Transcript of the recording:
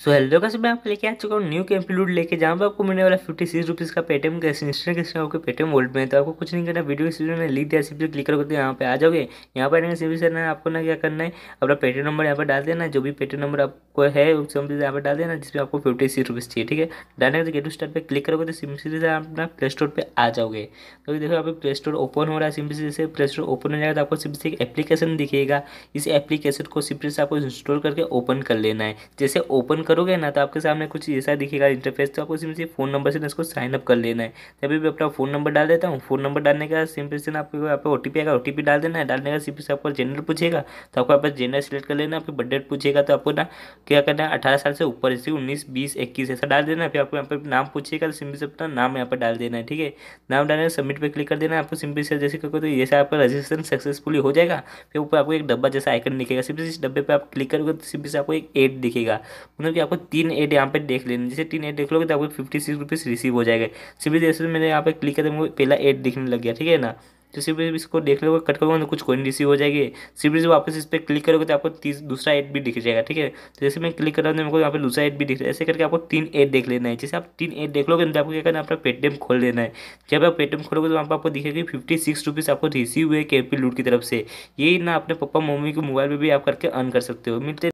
So hello कैसे मैं आपको लेके आ चुका हूँ? न्यू कैंपी लेके, जहाँ पे आपको मिलने वाला फिफ्टी सिक्स रुपीज़ का पेटीएम का इंस्टेंट किस आपको पेटीएम वोल्ट में तो आपको कुछ नहीं करना वीडियो इस में लिख दिया सिर्फ़ क्लिक करोगे तो यहाँ पे आ जाओगे। यहाँ पर आने सिर्फ़ से आपको ना क्या करना है, अपना पेटीएम नंबर यहाँ पर डाल देना, जो भी पेटीएम नंबर आपको है नंबर यहाँ पर डाल देना, जिसमें आपको फिफ्टी सिक्स रुपीज़ चाहिए, ठीक है? डालने के गेट टू स्टार्ट पर क्लिक करोगे तो सिंपली से आप अपना प्ले स्टोर पर आ जाओगे। तो देखो आप प्ले स्टोर ओपन हो रहा है सिंपली जैसे प्ले स्टोर ओपन हो जाएगा तो आपको सिंपली एक एप्लीकेशन दिखेगा। इस एप्लीकेशन को सिंपली से आपको इंस्टॉल करके ओपन कर लेना है। जैसे ओपन करोगे ना तो आपके सामने कुछ ऐसा दिखेगा इंटरफेस तो आपको सिंपली फ़ोन नंबर से ना इसको साइन अप कर लेना है। तभी भी अपना फ़ोन नंबर डाल देता हूँ। फ़ोन नंबर डालने का सिंपल से ना आपको यहाँ पे ओ टी आएगा ओटीपी डाल देना है। डालने का सिंपल से आपको जेंडर पूछेगा तो आपको पर जेंडर सेलेक्ट कर लेना फिर बर्थडे पूछेगा तो आपको ना क्या करना है, अठारह साल से ऊपर जैसे उन्नीस, बीस, इक्कीस ऐसा डाल देना फिर आपको यहाँ पर नाम पूछेगा तो सिंपल से अपना नाम यहाँ पर डाल देना है, ठीक है? नाम डालने का सबमिट पर क्लिक कर देना आपको सिंपल से जैसे करोगे तो जैसे आपका रजिस्ट्रेशन सक्सेसफुली हो जाएगा। फिर ऊपर आपको एक डब्बा जैसा आइकन दिखेगा। सिंपल इस डब्बे पर आप क्लिक करोगे तो सिंपल से आपको एक एड दिखेगा। मतलब कि आपको तीन एड यहाँ पे देख लेना जैसे तीन एड देख लोगे तो आपको फिफ्टी सिक्स रुपीज़ रिसीव हो जाएगा। सिंपली जैसे मैंने यहाँ पे क्लिक किया तो पहला एड दिखने लग गया, ठीक है ना? तो सिर्फ़ इसको देख लोगे कट करोगे तो कुछ कोइन रिसीव हो जाएगी। सिर्फ़ से वापस इस पर क्लिक करोगे तो आपको तीस, दूसरा एड भी दिख जाएगा, ठीक है? तो जैसे मैं क्लिक कर रहा हूँ तो मेरे को यहाँ पे दूसरा एड भी दिख रहा है। ऐसे करके आपको तीन एड देख लेना है। जैसे आप तीन एड देख लोगे तो आपको क्या करना है? अपना पेटीएम खोल लेना है। जब आप पेटीएम खोलोगे तो वहाँ पर आपको दिखेगा फिफ्टी सिक्स रुपीज़ आपको रिसीव हुए के पी लूट की तरफ़ से। यही ना अपने पप्पा मम्मी के मोबाइल पर भी आप करके अर्न कर सकते हो। मिलते